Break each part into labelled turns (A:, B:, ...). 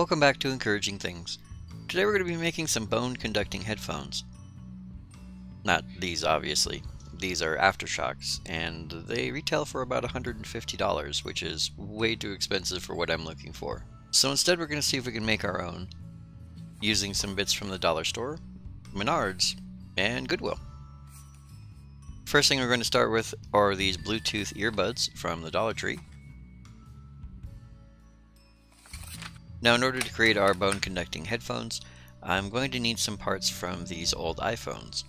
A: Welcome back to Encouraging Things. Today we're going to be making some bone conducting headphones. Not these, obviously. These are AfterShokz and they retail for about $150, which is way too expensive for what I'm looking for. So instead we're going to see if we can make our own, using some bits from the dollar store, Menards, and Goodwill. First thing we're going to start with are these Bluetooth earbuds from the Dollar Tree. Now in order to create our bone conducting headphones, I'm going to need some parts from these old iPhones.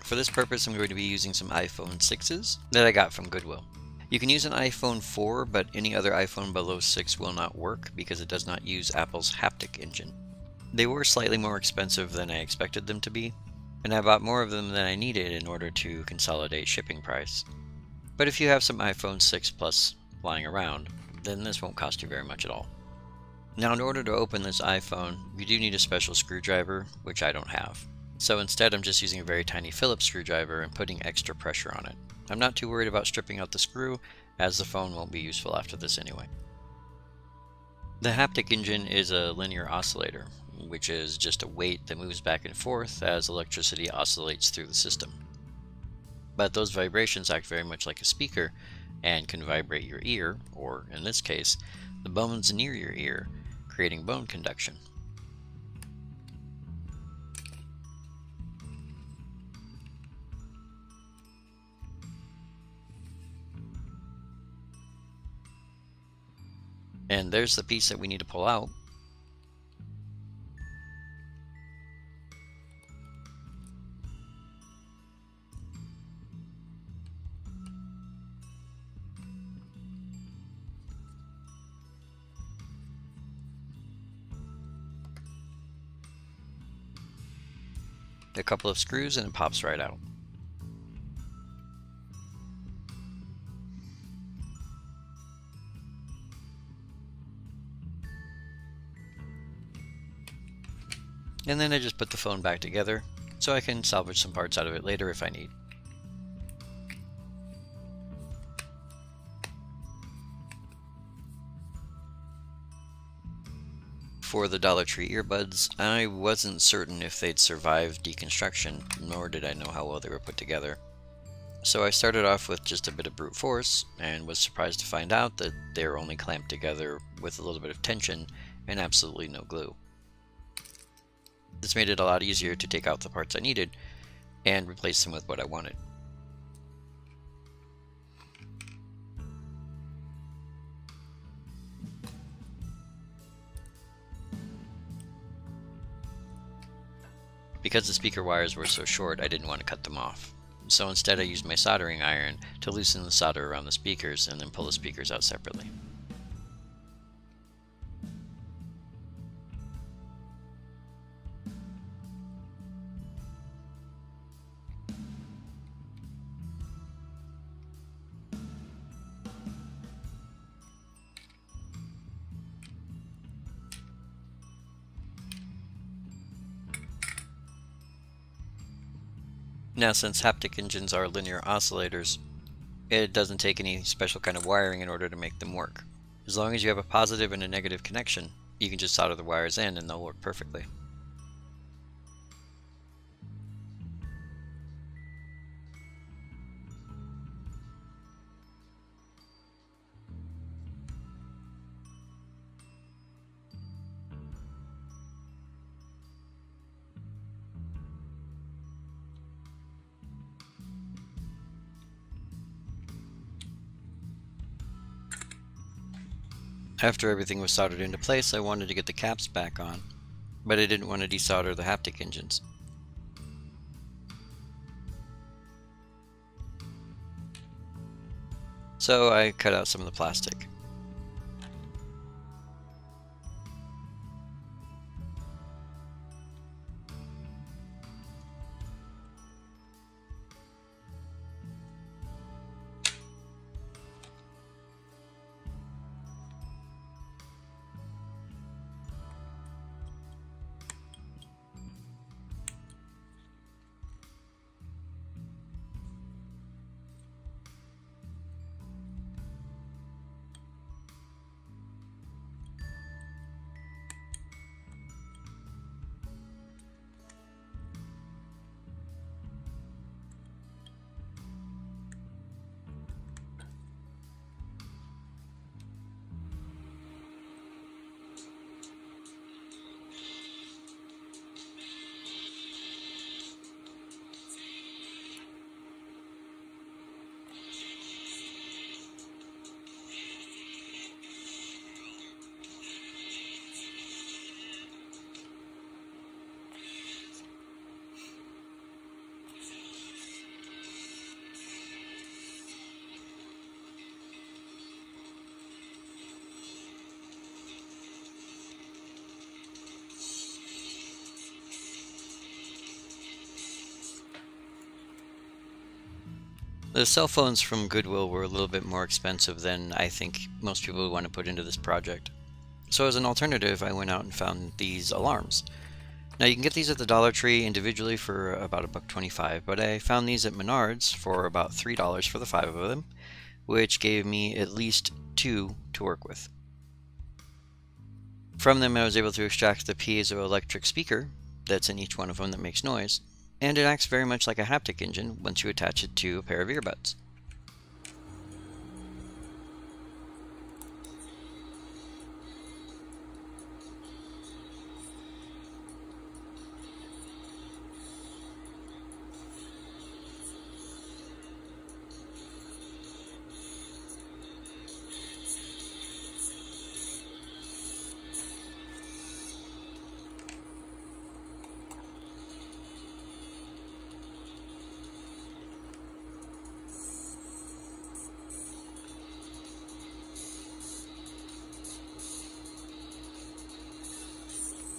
A: For this purpose I'm going to be using some iPhone 6s that I got from Goodwill. You can use an iPhone 4 but any other iPhone below 6 will not work because it does not use Apple's haptic engine. They were slightly more expensive than I expected them to be, and I bought more of them than I needed in order to consolidate shipping price. But if you have some iPhone 6 Plus lying around, then this won't cost you very much at all. Now in order to open this iPhone, you do need a special screwdriver, which I don't have. So instead I'm just using a very tiny Phillips screwdriver and putting extra pressure on it. I'm not too worried about stripping out the screw, as the phone won't be useful after this anyway. The haptic engine is a linear oscillator, which is just a weight that moves back and forth as electricity oscillates through the system. But those vibrations act very much like a speaker and can vibrate your ear, or in this case, the bones near your ear, creating bone conduction. And there's the piece that we need to pull out. A couple of screws and it pops right out. And then I just put the phone back together so I can salvage some parts out of it later if I need. For the Dollar Tree earbuds, I wasn't certain if they'd survive deconstruction, nor did I know how well they were put together. So I started off with just a bit of brute force, and was surprised to find out that they're only clamped together with a little bit of tension and absolutely no glue. This made it a lot easier to take out the parts I needed and replace them with what I wanted. Because the speaker wires were so short, I didn't want to cut them off. So instead I used my soldering iron to loosen the solder around the speakers and then pull the speakers out separately. Now since haptic engines are linear oscillators, it doesn't take any special kind of wiring in order to make them work. As long as you have a positive and a negative connection, you can just solder the wires in and they'll work perfectly. After everything was soldered into place, I wanted to get the caps back on, but I didn't want to desolder the haptic engines. So I cut out some of the plastic. The cell phones from Goodwill were a little bit more expensive than I think most people would want to put into this project. So as an alternative, I went out and found these alarms. Now you can get these at the Dollar Tree individually for about a buck 25, but I found these at Menards for about $3 for the five of them, which gave me at least two to work with. From them I was able to extract the piezoelectric speaker that's in each one of them that makes noise, and it acts very much like a haptic engine once you attach it to a pair of earbuds.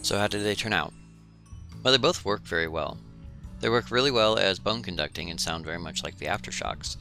A: So how did they turn out? Well, they both work very well. They work really well as bone conducting and sound very much like the AfterShokz.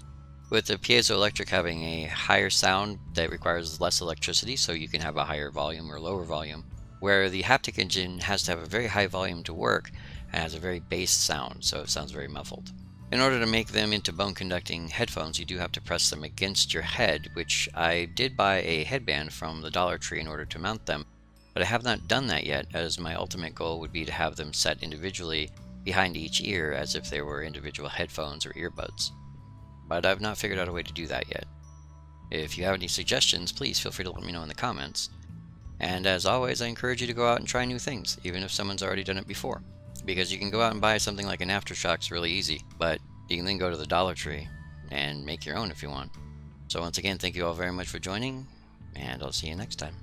A: With the piezoelectric having a higher sound that requires less electricity so you can have a higher volume or lower volume, where the haptic engine has to have a very high volume to work and has a very bass sound, so it sounds very muffled. In order to make them into bone conducting headphones, you do have to press them against your head, which I did buy a headband from the Dollar Tree in order to mount them, but I have not done that yet, as my ultimate goal would be to have them set individually behind each ear as if they were individual headphones or earbuds. But I've not figured out a way to do that yet. If you have any suggestions, please feel free to let me know in the comments. And as always, I encourage you to go out and try new things, even if someone's already done it before. Because you can go out and buy something like an AfterShokz really easy, but you can then go to the Dollar Tree and make your own if you want. So once again, thank you all very much for joining, and I'll see you next time.